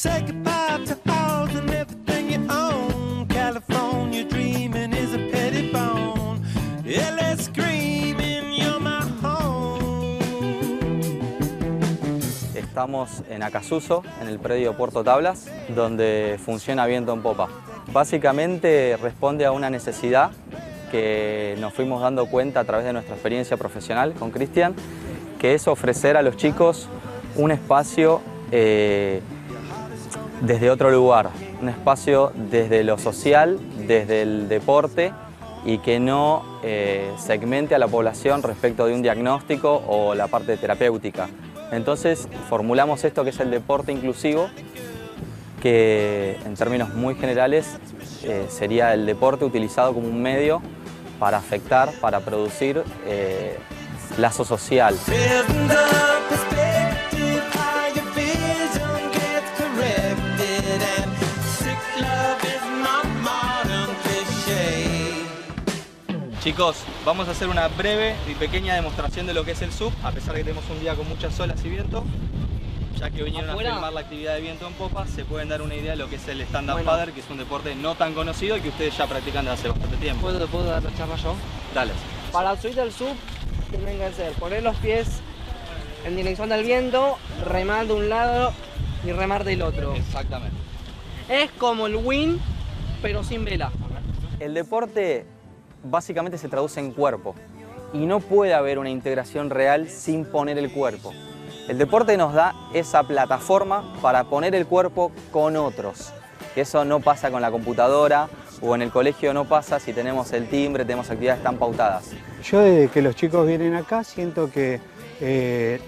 Say goodbye to all and everything you own. California dreaming is a petty bone. Screaming, you're my home. Estamos en Acasuso, en el predio Puerto Tablas, donde funciona viento en popa. Básicamente responde a una necesidad que nos fuimos dando cuenta a través de nuestra experiencia profesional con Cristian, que es ofrecer a los chicos un espacio eh, desde otro lugar, un espacio desde lo social, desde el deporte y que no eh, segmente a la población respecto de un diagnóstico o la parte terapéutica. Entonces formulamos esto que es el deporte inclusivo, que en términos muy generales eh, sería el deporte utilizado como un medio para afectar, para producir eh, lazo social. Chicos, vamos a hacer una breve y pequeña demostración de lo que es el SUB, a pesar de que tenemos un día con muchas olas y viento. Ya que vinieron a filmar la actividad de viento en popa, se pueden dar una idea de lo que es el stand-up paddle, que es un deporte no tan conocido y que ustedes ya practican desde hace bastante tiempo. ¿Puedo, puedo dar la charla yo? Dale. Para subir al sub, tienen que hacer poner los pies en dirección del viento, remar de un lado y remar del otro. Exactamente. Es como el win, pero sin vela. El deporte básicamente se traduce en cuerpo y no puede haber una integración real sin poner el cuerpo. El deporte nos da esa plataforma para poner el cuerpo con otros, eso no pasa con la computadora o en el colegio no pasa si tenemos el timbre, tenemos actividades tan pautadas. Yo desde que los chicos vienen acá siento que eh,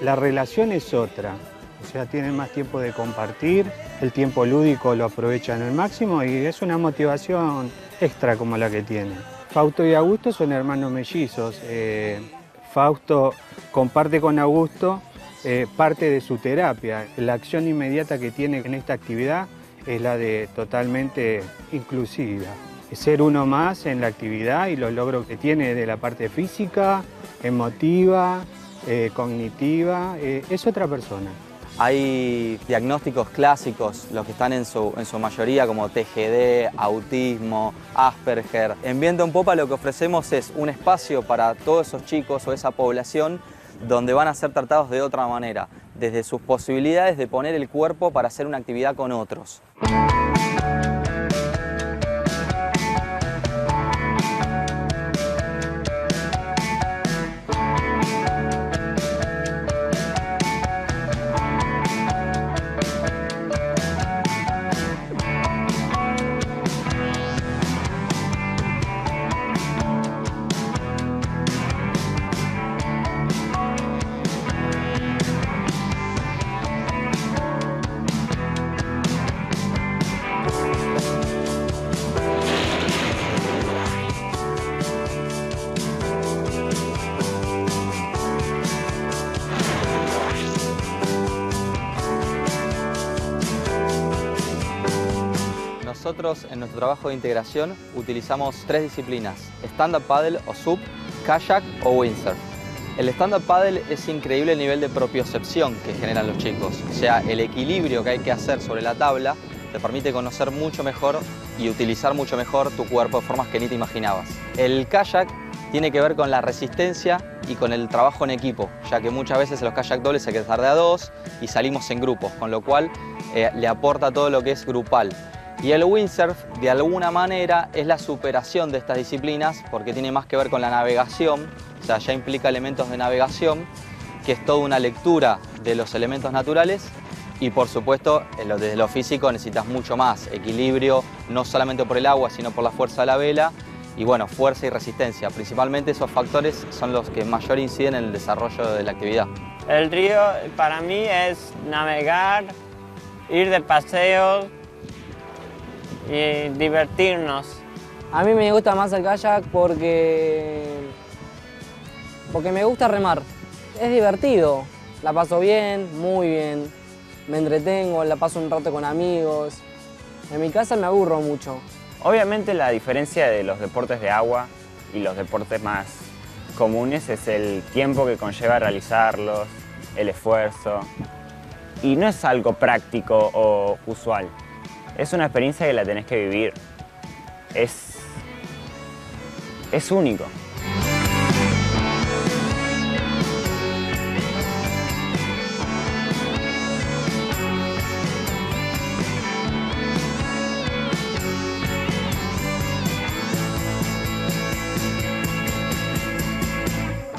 la relación es otra, o sea, tienen más tiempo de compartir, el tiempo lúdico lo aprovechan al máximo y es una motivación extra como la que tienen. Fausto y Augusto son hermanos mellizos. Eh, Fausto comparte con Augusto eh, parte de su terapia. La acción inmediata que tiene en esta actividad es la de totalmente inclusiva. Ser uno más en la actividad y los logros que tiene de la parte física, emotiva, eh, cognitiva, es otra persona. Hay diagnósticos clásicos, los que están en su, en su mayoría como TGD, autismo, Asperger. En Viento en Popa lo que ofrecemos es un espacio para todos esos chicos o esa población donde van a ser tratados de otra manera, desde sus posibilidades de poner el cuerpo para hacer una actividad con otros. Nosotros en nuestro trabajo de integración utilizamos tres disciplinas, stand-up paddle o sub, kayak o windsurf. El stand-up paddle es increíble el nivel de propiocepción que generan los chicos, o sea, el equilibrio que hay que hacer sobre la tabla te permite conocer mucho mejor y utilizar mucho mejor tu cuerpo de formas que ni te imaginabas. El kayak tiene que ver con la resistencia y con el trabajo en equipo, ya que muchas veces en los kayak dobles hay que estar de a dos y salimos en grupos, con lo cual eh, le aporta todo lo que es grupal. Y el windsurf, de alguna manera, es la superación de estas disciplinas porque tiene más que ver con la navegación, o sea, ya implica elementos de navegación, que es toda una lectura de los elementos naturales y por supuesto, desde lo físico necesitas mucho más, equilibrio, no solamente por el agua, sino por la fuerza de la vela y bueno, fuerza y resistencia. Principalmente esos factores son los que mayor inciden en el desarrollo de la actividad. El río para mí es navegar, ir de paseo, y divertirnos. A mí me gusta más el kayak porque, porque me gusta remar. Es divertido, la paso bien, muy bien, me entretengo, la paso un rato con amigos. En mi casa me aburro mucho. Obviamente la diferencia de los deportes de agua y los deportes más comunes es el tiempo que conlleva realizarlos, el esfuerzo. Y no es algo práctico o usual. Es una experiencia que la tenés que vivir. Es, es único.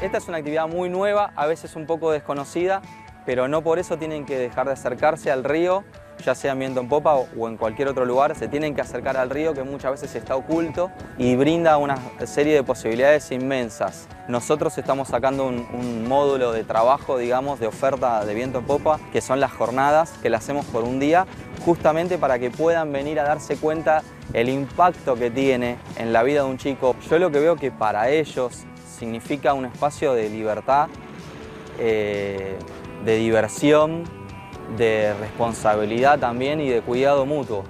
Esta es una actividad muy nueva, a veces un poco desconocida, pero no por eso tienen que dejar de acercarse al río ya sea en viento en popa o en cualquier otro lugar, se tienen que acercar al río que muchas veces está oculto y brinda una serie de posibilidades inmensas. Nosotros estamos sacando un, módulo de trabajo, digamos, de oferta de viento en popa, que son las jornadas que le hacemos por un día, justamente para que puedan venir a darse cuenta el impacto que tiene en la vida de un chico. Yo lo que veo que para ellos significa un espacio de libertad, eh, de diversión, de responsabilidad también y de cuidado mutuo.